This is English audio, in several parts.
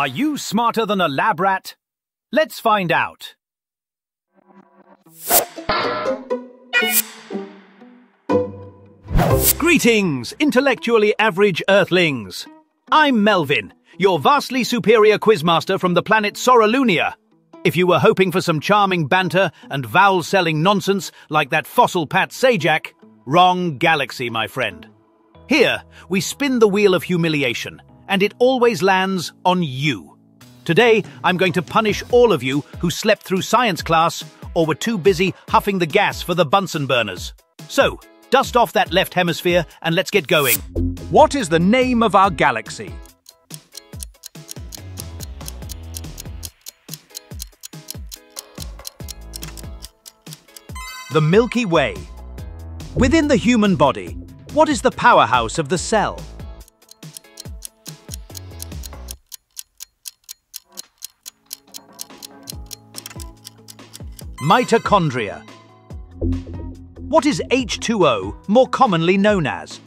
Are you smarter than a lab rat? Let's find out. Greetings, intellectually average Earthlings. I'm Melvin, your vastly superior quizmaster from the planet Soralunia. If you were hoping for some charming banter and vowel-selling nonsense like that fossil Pat Sajak, wrong galaxy, my friend. Here, we spin the wheel of humiliation, and it always lands on you. Today, I'm going to punish all of you who slept through science class or were too busy huffing the gas for the Bunsen burners. So, dust off that left hemisphere and let's get going. What is the name of our galaxy? The Milky Way. Within the human body, what is the powerhouse of the cell? Mitochondria. What is H2O more commonly known as?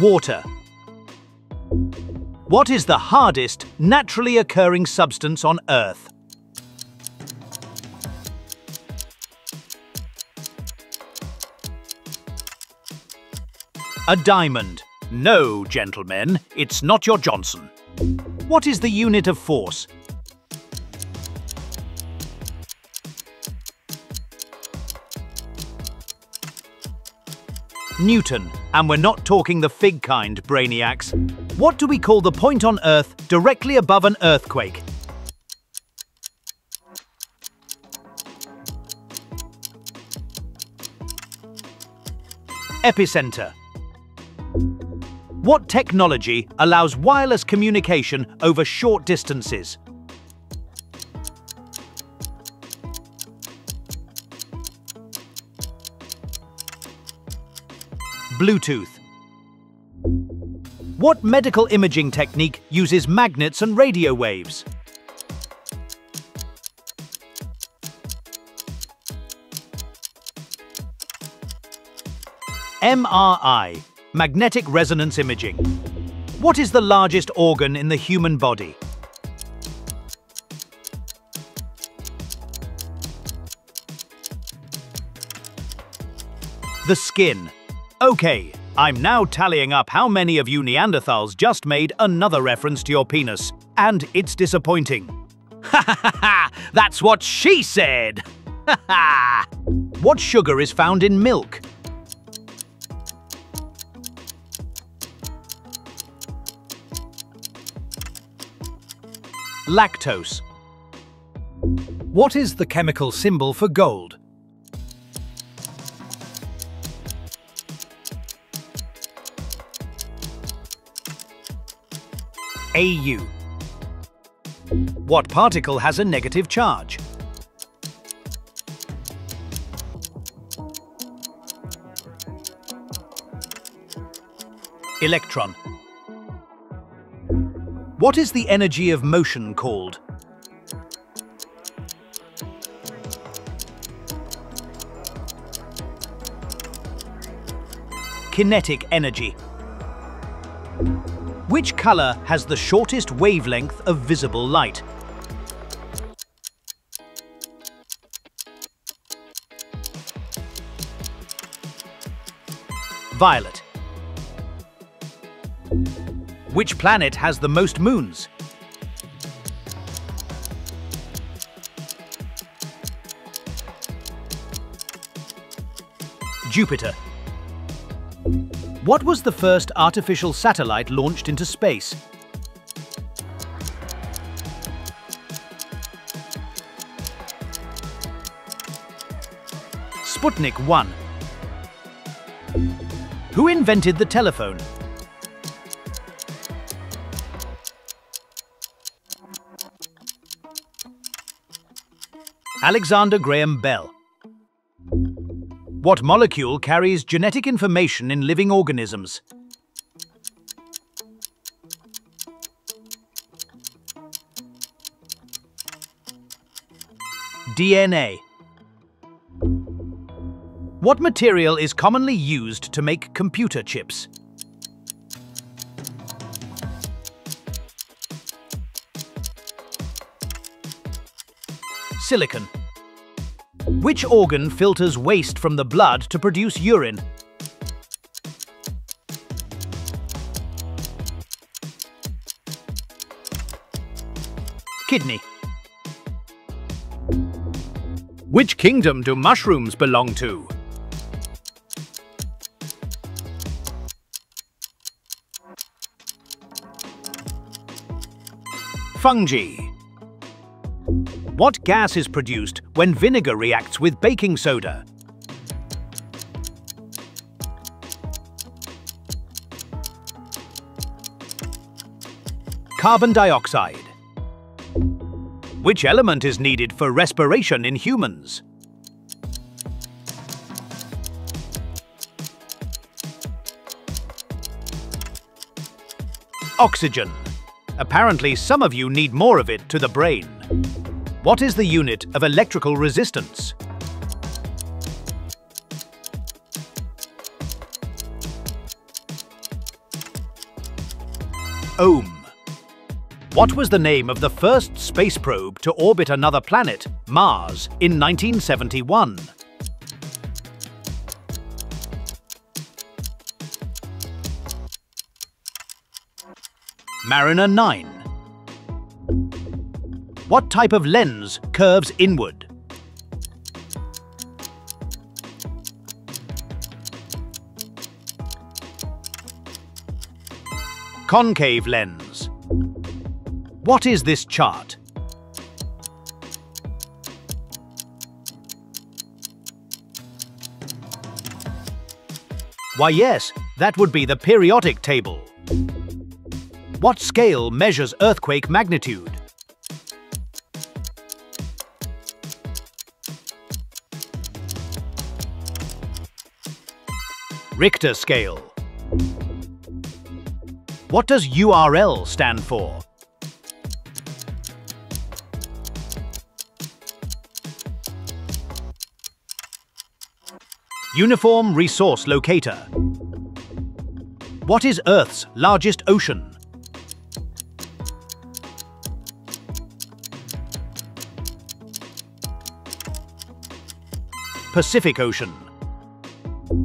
Water. What is the hardest naturally occurring substance on Earth? A diamond. No, gentlemen, it's not your Johnson. What is the unit of force? Newton, and we're not talking the fig kind, brainiacs. What do we call the point on Earth directly above an earthquake? Epicenter. What technology allows wireless communication over short distances? Bluetooth. What medical imaging technique uses magnets and radio waves? MRI, magnetic resonance imaging. What is the largest organ in the human body? The skin. Okay, I'm now tallying up how many of you Neanderthals just made another reference to your penis, and it's disappointing. Ha ha ha ha! That's what she said! Ha ha! What sugar is found in milk? Lactose. What is the chemical symbol for gold? AU. What particle has a negative charge? Electron. What is the energy of motion called? Kinetic energy. Which colour has the shortest wavelength of visible light? Violet. Which planet has the most moons? Jupiter. What was the first artificial satellite launched into space? Sputnik 1. Who invented the telephone? Alexander Graham Bell. What molecule carries genetic information in living organisms? DNA. What material is commonly used to make computer chips? Silicon. Which organ filters waste from the blood to produce urine? Kidney. Which kingdom do mushrooms belong to? Fungi. What gas is produced when vinegar reacts with baking soda? Carbon dioxide. Which element is needed for respiration in humans? Oxygen. Apparently some of you need more of it to the brain. What is the unit of electrical resistance? Ohm. What was the name of the first space probe to orbit another planet, Mars, in 1971? Mariner 9. What type of lens curves inward? Concave lens. What is this chart? Why yes, that would be the periodic table. What scale measures earthquake magnitude? Richter scale. What does URL stand for? Uniform Resource Locator. What is Earth's largest ocean? Pacific Ocean.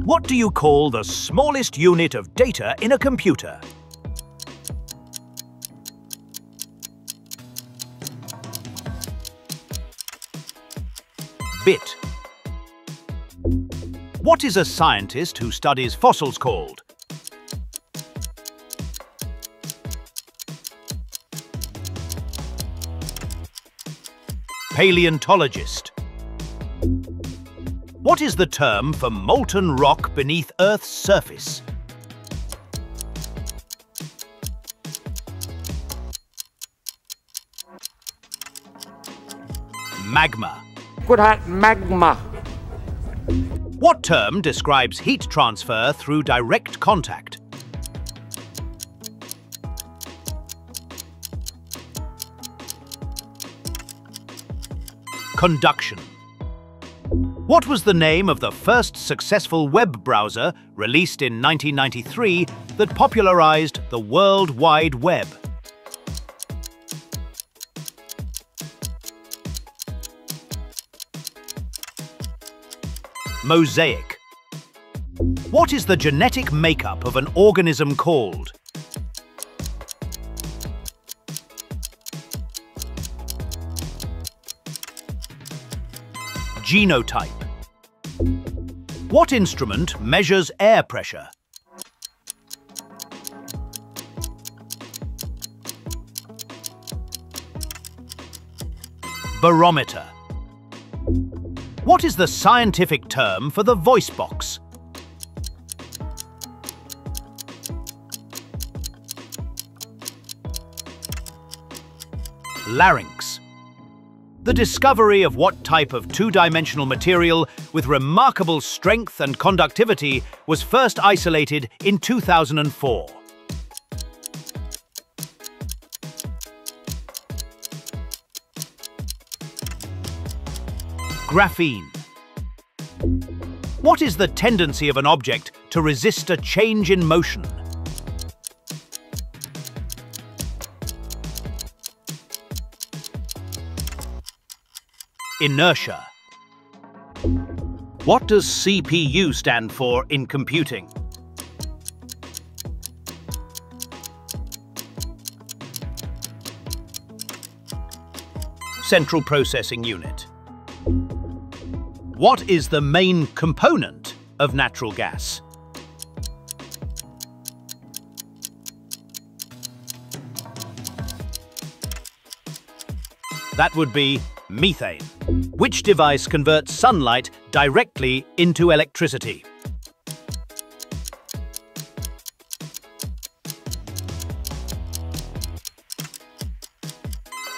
What do you call the smallest unit of data in a computer? Bit. What is a scientist who studies fossils called? Paleontologist. What is the term for molten rock beneath Earth's surface? Magma. Good hat magma. What term describes heat transfer through direct contact? Conduction. What was the name of the first successful web browser released in 1993 that popularized the World Wide Web? Mosaic. What is the genetic makeup of an organism called? Genotype. What instrument measures air pressure? Barometer. What is the scientific term for the voice box? Larynx. The discovery of what type of two-dimensional material with remarkable strength and conductivity was first isolated in 2004. Graphene. What is the tendency of an object to resist a change in motion? Inertia. What does CPU stand for in computing? Central Processing Unit. What is the main component of natural gas? That would be methane. Which device converts sunlight directly into electricity?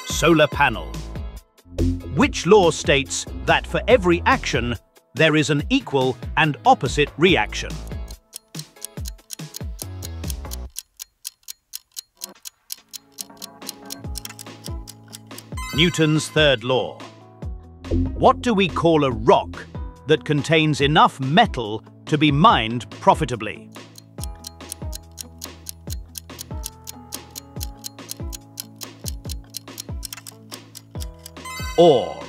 Solar panel. Which law states that for every action, there is an equal and opposite reaction? Newton's third law. What do we call a rock that contains enough metal to be mined profitably? Ore.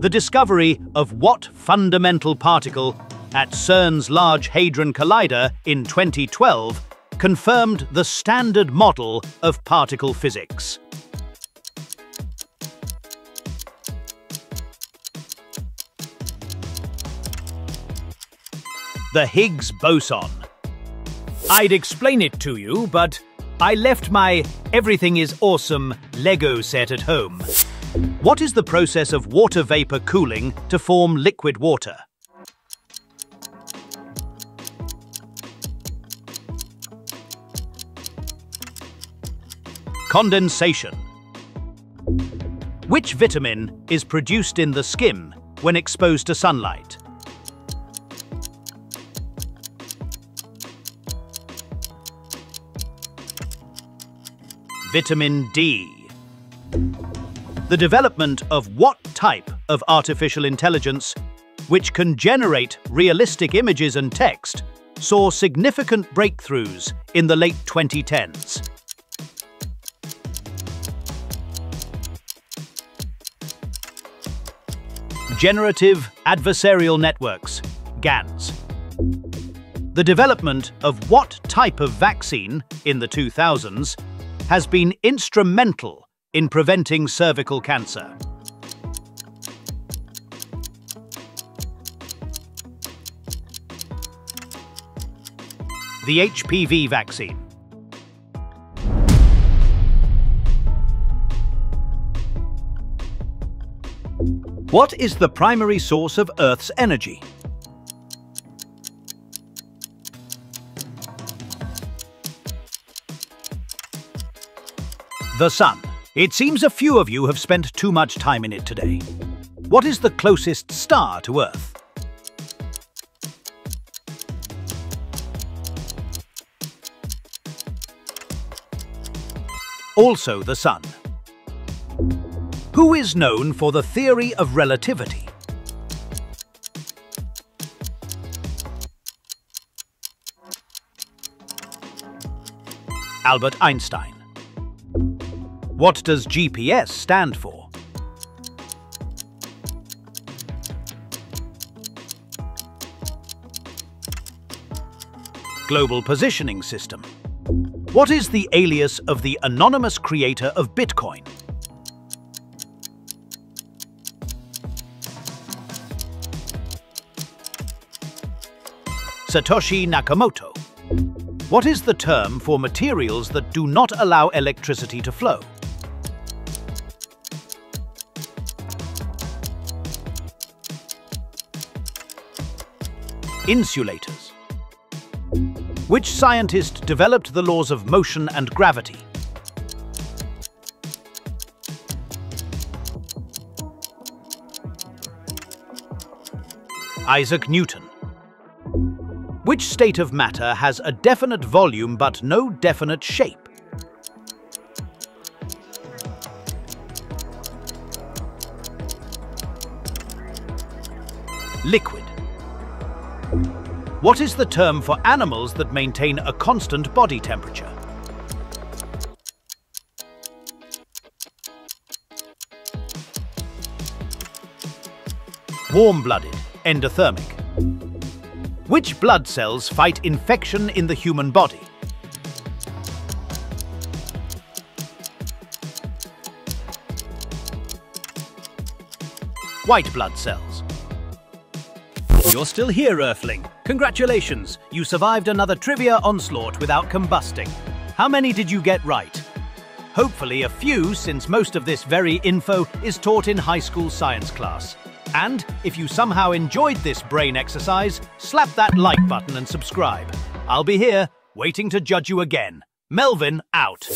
The discovery of what fundamental particle at CERN's Large Hadron Collider in 2012 confirmed the standard model of particle physics. The Higgs boson. I'd explain it to you, but I left my Everything is Awesome Lego set at home. What is the process of water vapor cooling to form liquid water? Condensation. Which vitamin is produced in the skin when exposed to sunlight? Vitamin D. The development of what type of artificial intelligence, which can generate realistic images and text, saw significant breakthroughs in the late 2010s. Generative Adversarial Networks, GANs. The development of what type of vaccine, in the 2000s, has been instrumental in preventing cervical cancer. The HPV vaccine. What is the primary source of Earth's energy? The Sun. It seems a few of you have spent too much time in it today. What is the closest star to Earth? Also the Sun. Who is known for the theory of relativity? Albert Einstein. What does GPS stand for? Global Positioning System. What is the alias of the anonymous creator of Bitcoin? Satoshi Nakamoto. What is the term for materials that do not allow electricity to flow? Insulators. Which scientist developed the laws of motion and gravity? Isaac Newton. Which state of matter has a definite volume but no definite shape? Liquid. What is the term for animals that maintain a constant body temperature? Warm-blooded, endothermic. Which blood cells fight infection in the human body? White blood cells. You're still here, Earthling. Congratulations, you survived another trivia onslaught without combusting. How many did you get right? Hopefully a few, since most of this very info is taught in high school science class. And if you somehow enjoyed this brain exercise, slap that like button and subscribe. I'll be here, waiting to judge you again. Melvin, out.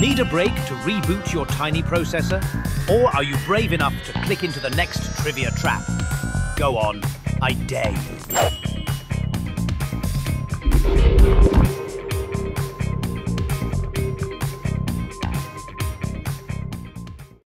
Need a break to reboot your tiny processor? Or are you brave enough to click into the next trivia trap? Go on, I dare you.